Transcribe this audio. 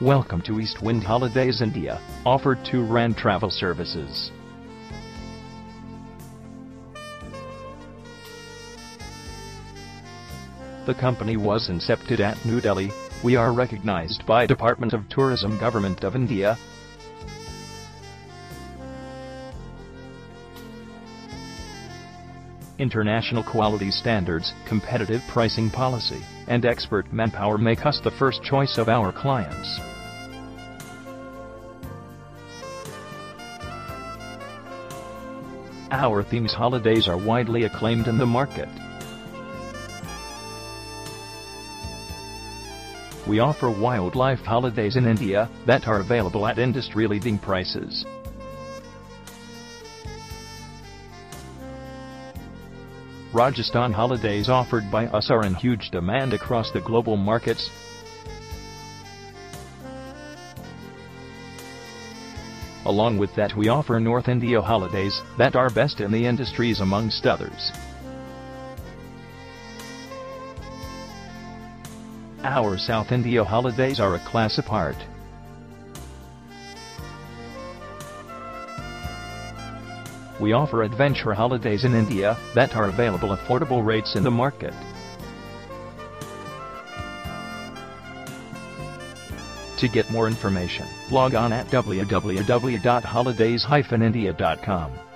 Welcome to East Wind Holidays India, offered to RAN Travel Services. The company was incepted at New Delhi. We are recognized by Department of Tourism Government of India. International quality standards, competitive pricing policy, and expert manpower make us the first choice of our clients. Our themes holidays are widely acclaimed in the market. We offer wildlife holidays in India that are available at industry-leading prices. Rajasthan holidays offered by us are in huge demand across the global markets. Along with that we offer North India holidays that are best in the industries amongst others. Our South India holidays are a class apart. We offer adventure holidays in India that are available affordable rates in the market. To get more information, log on at www.holidays-india.com.